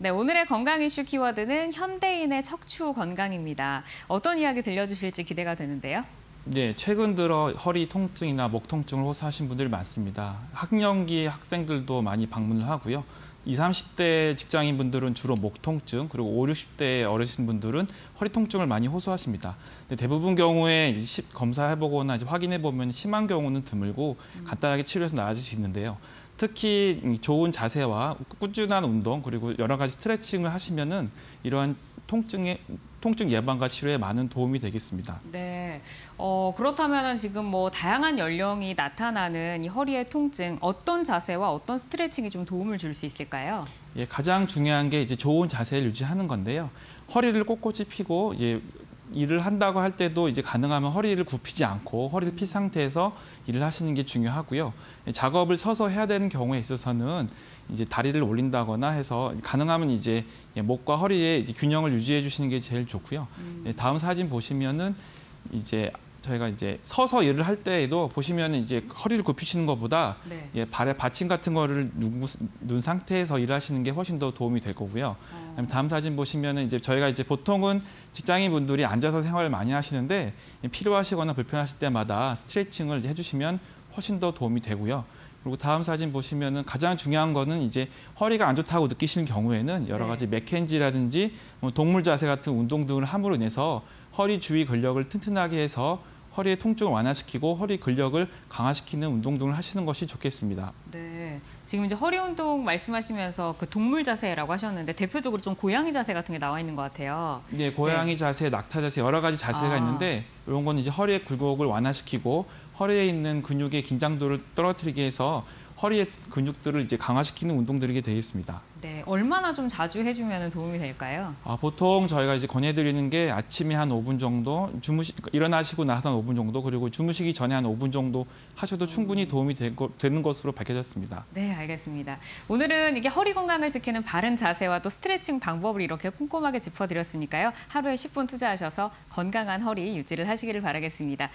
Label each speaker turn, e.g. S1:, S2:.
S1: 네, 오늘의 건강 이슈 키워드는 현대인의 척추 건강입니다. 어떤 이야기 들려주실지 기대가 되는데요.
S2: 네, 최근 들어 허리 통증이나 목 통증을 호소하신 분들이 많습니다. 학령기 학생들도 많이 방문을 하고요. 20, 30대 직장인분들은 주로 목 통증, 그리고 5, 60대 어르신분들은 허리 통증을 많이 호소하십니다. 대부분 경우에 검사해보거나 확인해보면 심한 경우는 드물고 간단하게 치료해서 나아질 수 있는데요. 특히 이 좋은 자세와 꾸준한 운동 그리고 여러 가지 스트레칭을 하시면은 이러한 통증의 통증 예방과 치료에 많은 도움이 되겠습니다.
S1: 네, 어, 그렇다면 지금 뭐 다양한 연령이 나타나는 이 허리의 통증, 어떤 자세와 어떤 스트레칭이 좀 도움을 줄 수 있을까요?
S2: 예, 가장 중요한 게 이제 좋은 자세를 유지하는 건데요. 허리를 꼿꼿이 펴고 이제 일을 한다고 할 때도 이제 가능하면 허리를 굽히지 않고 허리를 핀 상태에서 일을 하시는 게 중요하고요. 예, 작업을 서서 해야 되는 경우에 있어서는 이제 다리를 올린다거나 해서 가능하면 이제 예, 목과 허리의 균형을 유지해 주시는 게 제일 좋고요. 예, 다음 사진 보시면은 이제 저희가 이제 서서 일을 할 때에도 보시면은 이제 허리를 굽히시는 것보다
S1: 네.
S2: 예, 발에 받침 같은 거를 누, 눈 상태에서 일하시는 게 훨씬 더 도움이 될 거고요.
S1: 어,
S2: 다음 사진 보시면은 이제 저희가 이제 보통은 직장인 분들이 앉아서 생활을 많이 하시는데 예, 필요하시거나 불편하실 때마다 스트레칭을 해주시면 훨씬 더 도움이 되고요. 그리고 다음 사진 보시면은 가장 중요한 거는 이제 허리가 안 좋다고 느끼시는 경우에는 여러
S1: 네.
S2: 가지 맥켄지라든지 뭐 동물 자세 같은 운동 등을 함으로 인해서 허리 주위 근력을 튼튼하게 해서 허리의 통증을 완화시키고 허리 근력을 강화시키는 운동 등을 하시는 것이 좋겠습니다.
S1: 네, 지금 이제 허리 운동 말씀하시면서 그 동물 자세라고 하셨는데 대표적으로 좀 고양이 자세 같은 게 나와 있는 것 같아요.
S2: 네, 고양이 자세, 낙타 자세 여러 가지 자세가
S1: 아.
S2: 있는데 이런 건 이제 허리의 굴곡을 완화시키고 허리에 있는 근육의 긴장도를 떨어뜨리게 해서 허리의 근육들을 이제 강화시키는 운동들이 되겠습니다.
S1: 네, 얼마나 좀 자주 해주면 도움이 될까요?
S2: 아, 보통 저희가 이제 권해드리는 게 아침에 한 5분 정도, 주무시 일어나시고 나서 한 5분 정도, 그리고 주무시기 전에 한 5분 정도 하셔도 충분히 도움이 될 거- 되는 것으로 밝혀졌습니다.
S1: 네, 알겠습니다. 오늘은 이게 허리 건강을 지키는 바른 자세와 또 스트레칭 방법을 이렇게 꼼꼼하게 짚어드렸으니까요. 하루에 10분 투자하셔서 건강한 허리 유지를 하시기를 바라겠습니다.